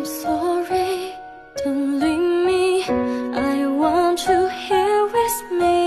I'm sorry, don't leave me. I want you here with me.